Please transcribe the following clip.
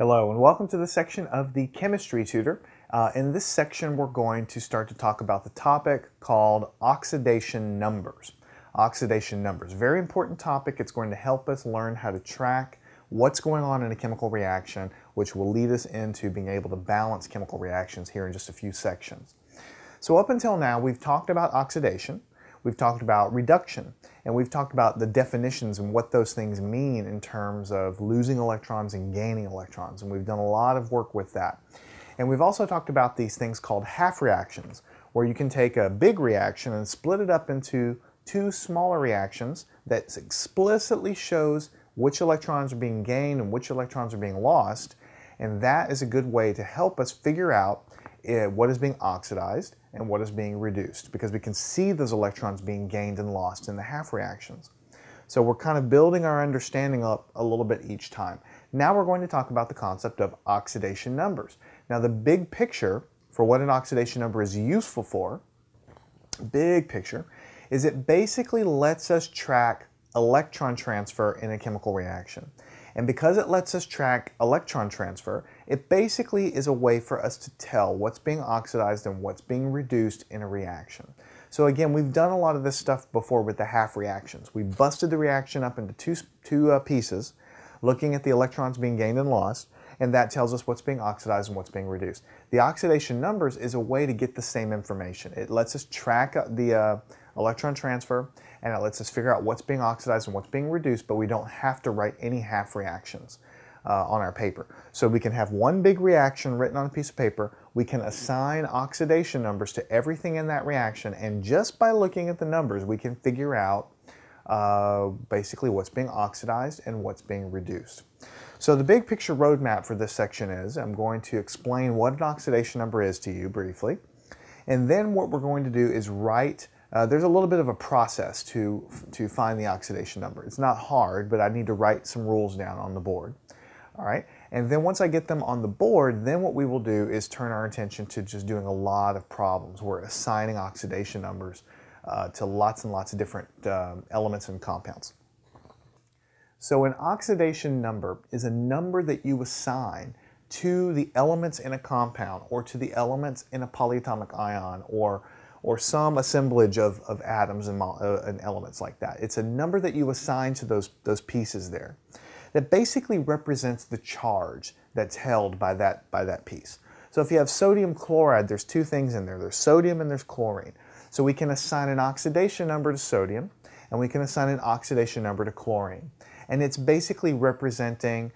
Hello and welcome to the section of the Chemistry Tutor. Uh, in this section we're going to start to talk about the topic called oxidation numbers. Oxidation numbers, very important topic. It's going to help us learn how to track what's going on in a chemical reaction which will lead us into being able to balance chemical reactions here in just a few sections. So up until now we've talked about oxidation, we've talked about reduction, and we've talked about the definitions and what those things mean in terms of losing electrons and gaining electrons. And we've done a lot of work with that. And we've also talked about these things called half reactions, where you can take a big reaction and split it up into two smaller reactions that explicitly shows which electrons are being gained and which electrons are being lost. And that is a good way to help us figure out Eh, what is being oxidized and what is being reduced because we can see those electrons being gained and lost in the half reactions. So we're kind of building our understanding up a little bit each time. Now we're going to talk about the concept of oxidation numbers. Now the big picture for what an oxidation number is useful for, big picture, is it basically lets us track electron transfer in a chemical reaction. And because it lets us track electron transfer, it basically is a way for us to tell what's being oxidized and what's being reduced in a reaction. So again, we've done a lot of this stuff before with the half reactions. We busted the reaction up into two, two uh, pieces, looking at the electrons being gained and lost, and that tells us what's being oxidized and what's being reduced. The oxidation numbers is a way to get the same information. It lets us track the uh, electron transfer and it lets us figure out what's being oxidized and what's being reduced, but we don't have to write any half reactions uh, on our paper. So we can have one big reaction written on a piece of paper, we can assign oxidation numbers to everything in that reaction, and just by looking at the numbers, we can figure out basically what's being oxidized and what's being reduced. So the big picture roadmap for this section is, I'm going to explain what an oxidation number is to you briefly, and then what we're going to do is write uh, there's a little bit of a process to, to find the oxidation number. It's not hard, but I need to write some rules down on the board. All right, and then once I get them on the board, then what we will do is turn our attention to just doing a lot of problems. We're assigning oxidation numbers uh, to lots and lots of different um, elements and compounds. So an oxidation number is a number that you assign to the elements in a compound or to the elements in a polyatomic ion or or some assemblage of, of atoms and, uh, and elements like that. It's a number that you assign to those, those pieces there that basically represents the charge that's held by that, by that piece. So if you have sodium chloride, there's two things in there. There's sodium and there's chlorine. So we can assign an oxidation number to sodium and we can assign an oxidation number to chlorine. And it's basically representing